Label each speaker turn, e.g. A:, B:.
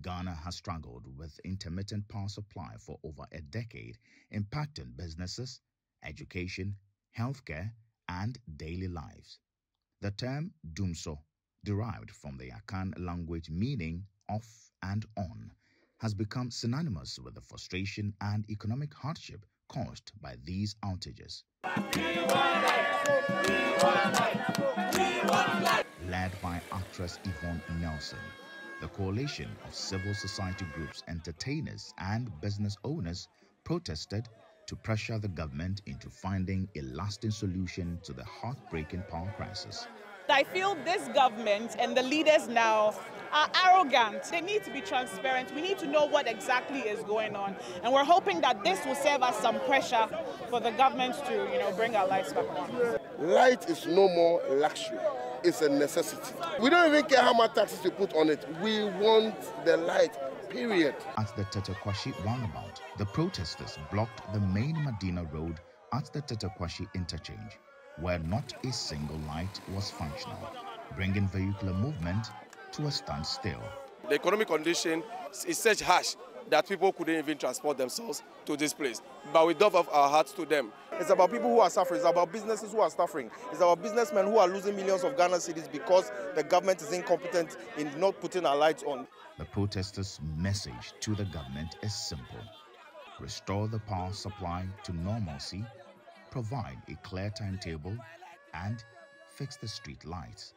A: Ghana has struggled with intermittent power supply for over a decade, impacting businesses, education, healthcare, and daily lives. The term Dumsor, derived from the Akan language meaning off and on, has become synonymous with the frustration and economic hardship caused by these outages. Actress Yvonne Nelson, the coalition of civil society groups, entertainers, and business owners protested to pressure the government into finding a lasting solution to the heartbreaking power crisis.
B: I feel this government and the leaders now are arrogant. They need to be transparent. We need to know what exactly is going on. And we're hoping that this will serve as some pressure for the government to, you know, bring our lights back on.
C: Light is no more luxury. It's a necessity. We don't even care how much taxes we put on it. We want the light period.
A: At the Tetteh Quarshie roundabout, the protesters blocked the main Medina road at the Tetteh Quarshie interchange, where not a single light was functional, bringing vehicular movement to a standstill.
C: The economic condition is such harsh that people couldn't even transport themselves to this place. But we doff our hearts to them. It's about people who are suffering. It's about businesses who are suffering. It's about businessmen who are losing millions of Ghana cedis because the government is incompetent in not putting our lights on.
A: The protesters' message to the government is simple. Restore the power supply to normalcy, provide a clear timetable, and fix the street lights.